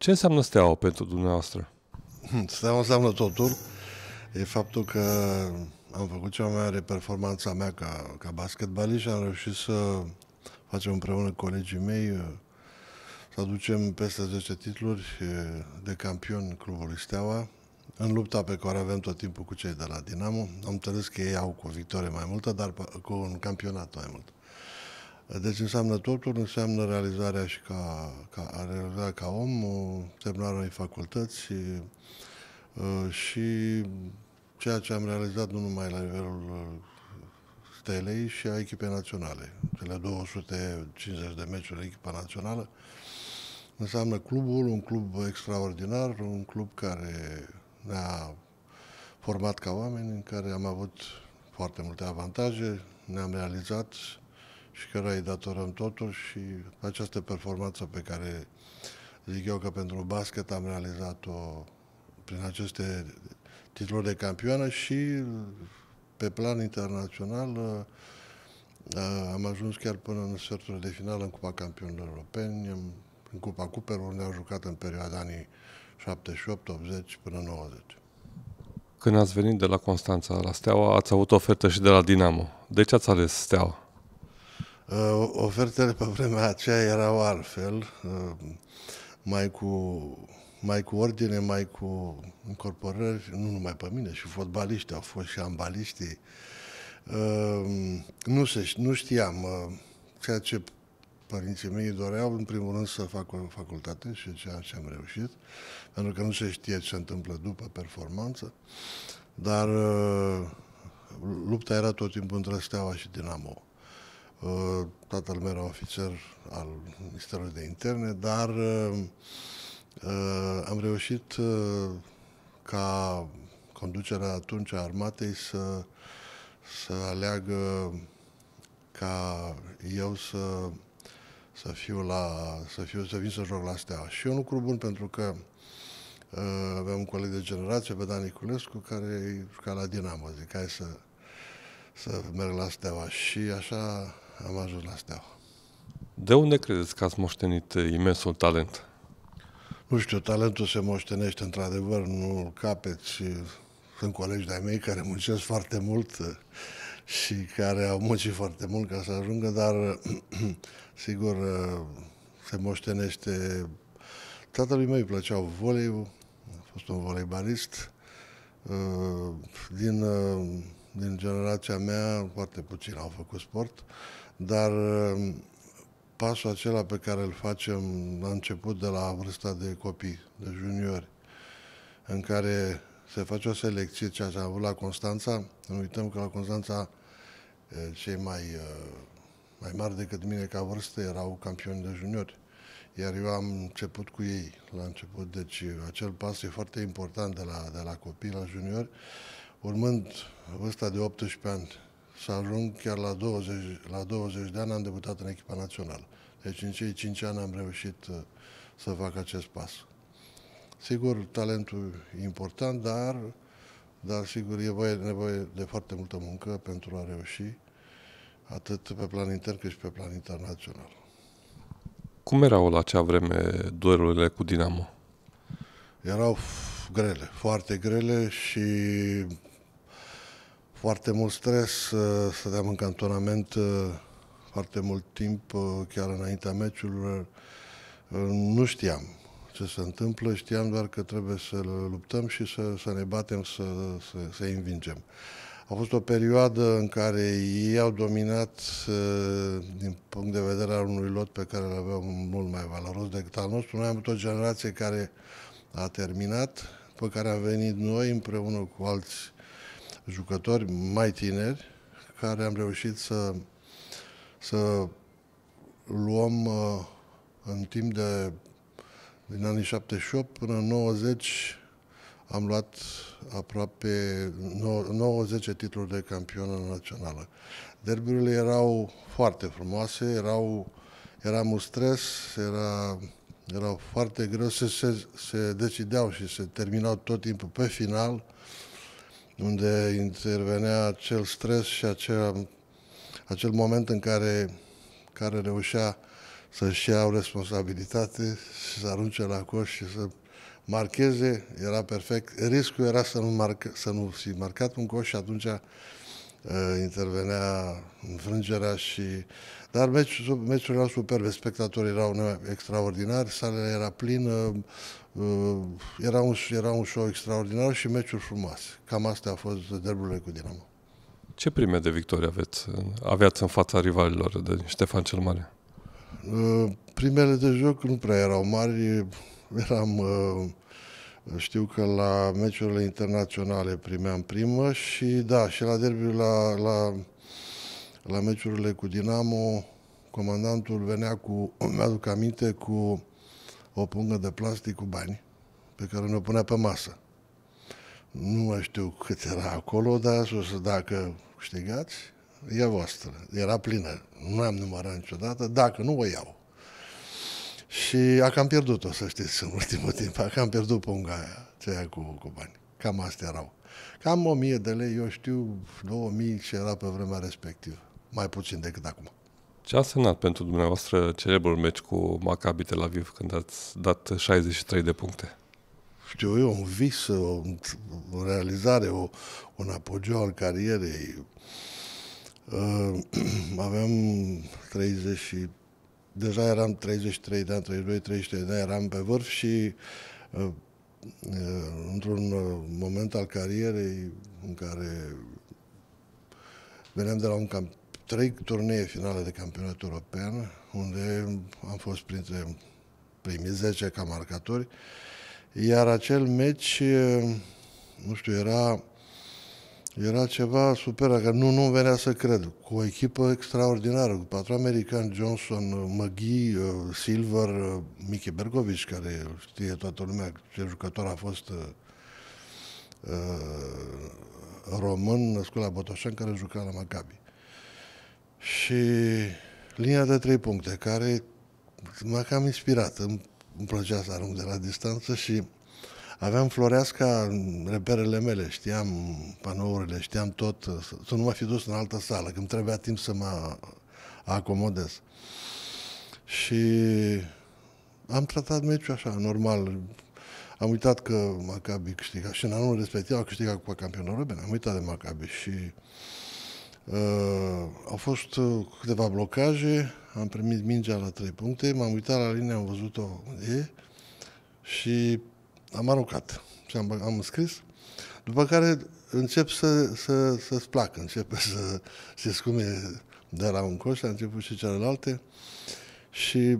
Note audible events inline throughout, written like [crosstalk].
Ce înseamnă steaua pentru dumneavoastră? Steaua înseamnă totul. E faptul că am făcut cea mai mare performanță a mea ca, ca basketbalist și am reușit să facem împreună cu colegii mei să aducem peste 10 titluri de campion clubului Steaua în lupta pe care avem tot timpul cu cei de la Dinamo. Am înțeles că ei au cu o victorie mai multă, dar cu un campionat mai mult. Deci înseamnă totul, înseamnă realizarea și ca, ca, realizarea ca om, terminarea unei facultăți și, și ceea ce am realizat nu numai la nivelul stelei și a echipei naționale. Cele 250 de meciuri de echipa națională înseamnă clubul, un club extraordinar, un club care ne-a format ca oameni, în care am avut foarte multe avantaje, ne-am realizat și care îi datorăm totul și această performanță pe care zic eu că pentru basket am realizat-o prin aceste titluri de campioană și pe plan internațional am ajuns chiar până în sferturile de finală în Cupa Campionilor Europeni, în Cupa Cooperul ne-au jucat în perioada anii 78, 80 până 90. Când ați venit de la Constanța la Steaua, ați avut ofertă și de la Dinamo. De ce ați ales Steaua? Uh, ofertele pe vremea aceea erau altfel, uh, mai cu, mai cu ordine, mai cu incorporări, nu numai pe mine, și fotbaliști, au fost și ambaliștii. Uh, nu, se, nu știam uh, ceea ce părinții mei doreau, în primul rând, să fac o facultate și ceea ce am reușit, pentru că nu se știe ce se întâmplă după performanță, dar uh, lupta era tot timpul între Steaua și Dinamo. Uh, tatăl meu era ofițer al Ministerului de Interne, dar uh, uh, am reușit uh, ca conducerea atunci a armatei să, să aleagă ca eu să să fiu la, să, fiu, să vin să joc la Steaua. Și e un lucru bun pentru că uh, aveam un coleg de generație, pe Dan Niculescu, care juca la Dinamo. Zic, hai să, să merg la Steaua. Și așa am ajuns la Steaua. De unde credeți că ați moștenit imensul talent? Nu știu, talentul se moștenește într-adevăr, nu capeți. Sunt colegi de-ai mei care muncesc foarte mult și care au muncit foarte mult ca să ajungă, dar [clears throat] sigur se moștenește. Tatălui meu îi plăceau voleiul, a fost un voleibalist. Din, din generația mea, foarte puțin au făcut sport, dar pasul acela pe care îl facem la început de la vârsta de copii, de juniori, în care se face o selecție, ceea ce am avut la Constanța. Nu uităm că la Constanța cei mai, mai mari decât mine ca vârstă erau campioni de juniori. Iar eu am început cu ei la început, deci acel pas e foarte important de la, de la copii la juniori, urmând vârsta de 18 ani să ajung chiar la 20, la 20 de ani, am debutat în echipa națională. Deci în cei 5 ani am reușit să fac acest pas. Sigur, talentul e important, dar dar sigur e nevoie, nevoie de foarte multă muncă pentru a reuși, atât pe plan intern cât și pe plan internațional. Cum erau la acea vreme duelurile cu Dinamo? Erau grele, foarte grele și foarte mult stres, stăteam în cantonament foarte mult timp, chiar înaintea meciurilor, nu știam ce se întâmplă, știam doar că trebuie să luptăm și să, să ne batem, să, să, să învingem. A fost o perioadă în care ei au dominat din punct de vedere al unui lot pe care îl aveau mult mai valoros decât al nostru. Noi am avut o generație care a terminat, pe care am venit noi împreună cu alți jucători mai tineri, care am reușit să, să luăm în timp de din anii 78 până în 90 am luat aproape 90 titluri de campionă națională. Derbiurile erau foarte frumoase, erau, era mult stres, era, erau foarte greu, se, se, se decideau și se terminau tot timpul pe final, unde intervenea acel stres și acel, acel moment în care, care reușea să-și iau responsabilitate și să arunce la coș și să marcheze, era perfect. Riscul era să nu, marc, să nu fi marcat un coș și atunci uh, intervenea înfrângerea și... Dar meciul, meciul erau superbe, spectatorii erau extraordinari, sala era plină, uh, era, un, era un show extraordinar și meciuri frumoase. Cam astea au fost derburile cu Dinamo. Ce prime de victorie aveți, aveați în fața rivalilor de Ștefan cel Mare? Uh, primele de joc nu prea erau mari, eram uh, știu că la meciurile internaționale primeam primă și da, și la derby la, la, la meciurile cu Dinamo, comandantul venea cu, [clears throat] mi-aduc aminte, cu o pungă de plastic cu bani pe care ne-o punea pe masă. Nu mai știu cât era acolo, dar a spus, dacă câștigați, e voastră. Era plină. Nu am numărat niciodată. Dacă nu, o iau. Și a cam pierdut-o, să știți, în ultimul timp. A cam pierdut punga aia, aceea cu, cu bani. Cam astea erau. Cam o mie de lei, eu știu, 2000 ce era pe vremea respectivă. Mai puțin decât acum. Ce a însemnat pentru dumneavoastră celebrul meci cu Maccabi Tel Aviv când ați dat 63 de puncte? Știu eu, un vis, o, o realizare, o, un apogeu al carierei. [clears throat] Uh, [clears throat] aveam 30 și deja eram 33 de ani, 32, 33 de ani, eram pe vârf și uh, uh, într-un uh, moment al carierei în care veneam de la un camp, trei turnee finale de campionat european, unde am fost printre primii 10 ca marcatori, iar acel meci, uh, nu știu, era era ceva super, că nu, nu venea să cred. Cu o echipă extraordinară, cu patru americani, Johnson, McGee, uh, Silver, uh, Mickey Bergovici, care știe toată lumea ce jucător a fost uh, uh, român, născut la Botoșan, care juca la Maccabi. Și linia de trei puncte, care m-a cam inspirat. Îmi, îmi plăcea să arunc de la distanță și Aveam Floreasca în reperele mele, știam panourile, știam tot, să nu mă fi dus în altă sală, când trebuia timp să mă acomodez. Și am tratat meciul așa, normal. Am uitat că Maccabi câștiga și în anul respectiv a câștigat Cupa Campionilor Bine, am uitat de Maccabi și uh, au fost câteva blocaje, am primit mingea la trei puncte, m-am uitat la linie, am văzut-o e, și am aruncat și am, am scris, după care încep să, să, să-ți placă, începe să se scume de la un coș, a început și celelalte și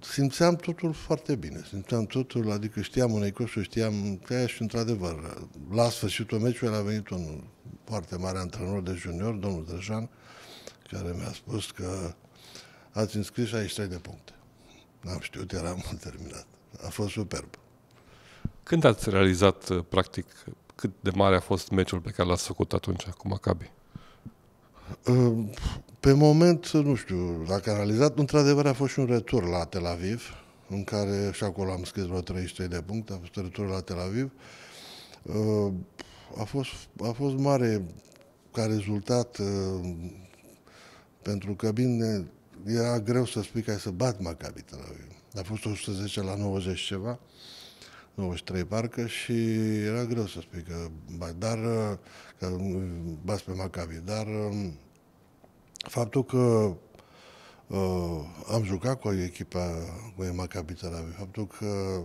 simțeam totul foarte bine, simțeam totul, adică știam unei coșuri, știam că și într-adevăr, la sfârșitul meciului a venit un foarte mare antrenor de junior, domnul Drăjan, care mi-a spus că ați înscris 63 de puncte. N-am știut, eram [laughs] terminat. A fost superb. Când ați realizat, uh, practic, cât de mare a fost meciul pe care l-ați făcut atunci cu Maccabi? Uh, pe moment, nu știu, dacă am realizat, într-adevăr a fost și un retur la Tel Aviv, în care și acolo am scris vreo 33 de puncte, a fost retur la Tel Aviv. Uh, a fost, a fost mare ca rezultat, pentru că bine, era greu să spui că ai să bat Maccabi Tel Aviv. A fost 110 la 90 ceva. 93 parcă și era greu să spui că, dar, că bați pe Maccabi, dar um, faptul că uh, am jucat cu echipa cu Maccabi Tel Aviv, faptul că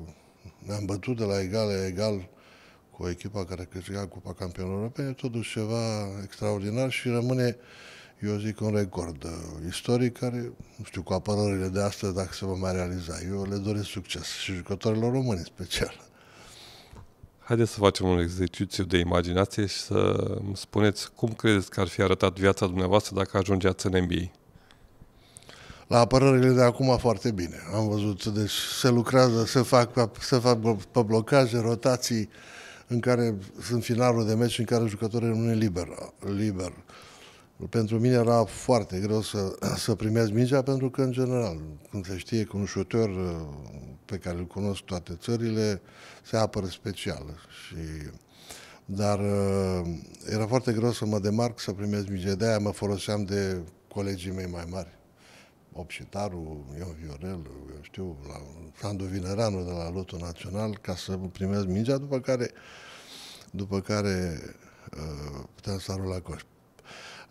ne-am bătut de la egal la egal cu echipa care câștiga Cupa Campionilor Europene, e totuși ceva extraordinar și rămâne, eu zic, un record uh, istoric care, nu știu, cu apărările de astăzi, dacă se va mai realiza. Eu le doresc succes și jucătorilor români special. Haideți să facem un exercițiu de imaginație și să spuneți cum credeți că ar fi arătat viața dumneavoastră dacă ajungeați în NBA. La apărările de acum foarte bine. Am văzut, deci se lucrează, se fac, se fac pe blocaje, rotații în care sunt finalul de meci în care jucătorul rămâne liber. liber. Pentru mine era foarte greu să, [clears throat] să primesc mingea, pentru că, în general, când se știe că un șutor uh, pe care îl cunosc toate țările se apără special. Și, dar uh, era foarte greu să mă demarc, să primesc mingea. De-aia mă foloseam de colegii mei mai mari. Opșitaru, Ion Viorel, eu știu, la Sandu Vineranu de la Lotul Național, ca să primesc mingea, după care, după care uh, puteam să arunc la coș.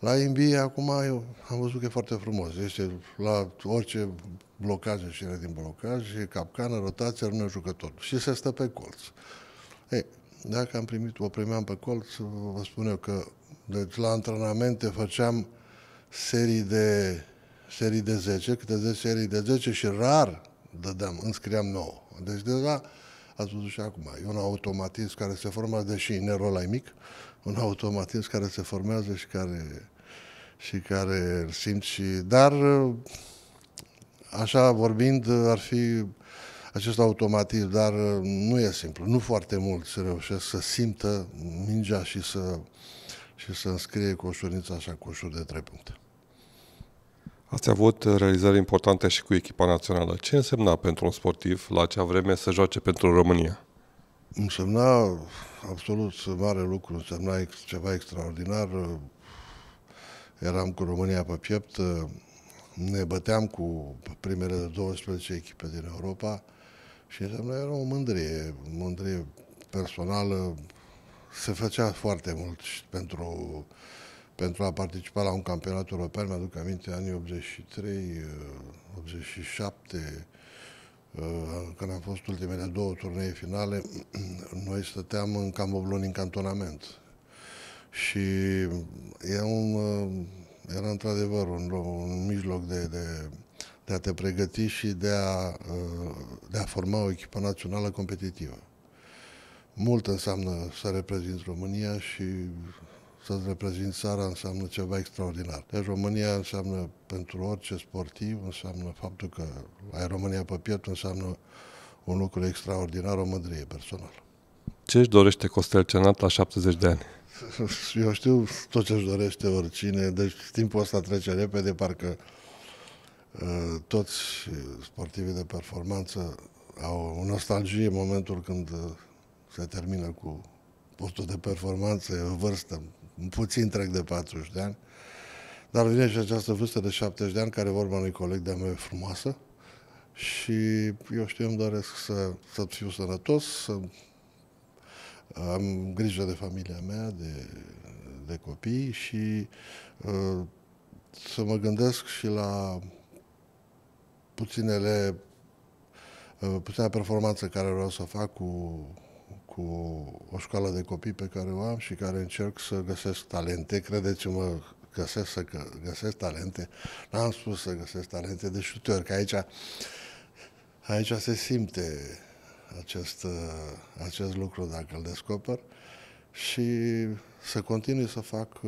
La NBA acum eu am văzut că e foarte frumos. Este la orice blocaj și din blocaj, e capcană, rotație, rămâne jucător. Și se stă pe colț. Ei, dacă am primit, o primeam pe colț, vă spun eu că deci la antrenamente făceam serii de serii de 10, câte 10 serii de 10 și rar dădeam, înscriam 9. Deci deja ați văzut și acum, e un automatism care se formează, deși nerul ăla mic, un automatism care se formează și care, și care îl simt și... Dar, așa vorbind, ar fi acest automatism, dar nu e simplu. Nu foarte mult se reușesc să simtă mingea și să, și să înscrie cu ușurință așa cu ușur de trei puncte. Ați avut realizări importante și cu echipa națională. Ce însemna pentru un sportiv la acea vreme să joace pentru România? Însemna absolut mare lucru, însemna ceva extraordinar. Eram cu România pe piept, ne băteam cu primele de 12 echipe din Europa și însemna era o mândrie, mândrie personală. Se făcea foarte mult pentru pentru a participa la un campionat european, mi-aduc aminte, anii 83, 87, uh, uh, când am fost ultimele două turnee finale, [clears throat] noi stăteam în Camobloni în cantonament. Și e un, uh, era într-adevăr un, un mijloc de, de, de a te pregăti și de a, de a forma o echipă națională competitivă. Mult înseamnă să reprezinți România și să-ți reprezinți țara înseamnă ceva extraordinar. Deci România înseamnă pentru orice sportiv, înseamnă faptul că ai România pe piept, înseamnă un lucru extraordinar, o mândrie personală. Ce își dorește Costel Cenat la 70 de ani? [laughs] Eu știu tot ce își dorește oricine, deci timpul ăsta trece repede, parcă uh, toți sportivii de performanță au o nostalgie în momentul când uh, se termină cu postul de performanță, e o vârstă puțin trec de 40 de ani, dar vine și această vârstă de 70 de ani, care vorba unui coleg de-a meu e frumoasă. Și eu știu, îmi doresc să, să fiu sănătos, să am grijă de familia mea, de, de copii și uh, să mă gândesc și la puținele uh, puținea performanță care vreau să fac cu cu o școală de copii pe care o am și care încerc să găsesc talente. Credeți-mă, găsesc să găsesc talente. N-am spus să găsesc talente de șuteri, că aici, aici se simte acest, acest lucru dacă îl descoper și să continui să fac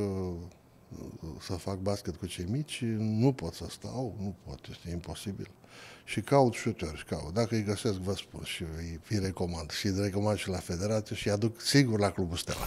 să fac basket cu cei mici, nu pot să stau, nu pot, este imposibil și caut șuteri și caut. Dacă îi găsesc, vă spun și îi, îi recomand. Și îi recomand și la federație și îi aduc sigur la Clubul Steaua.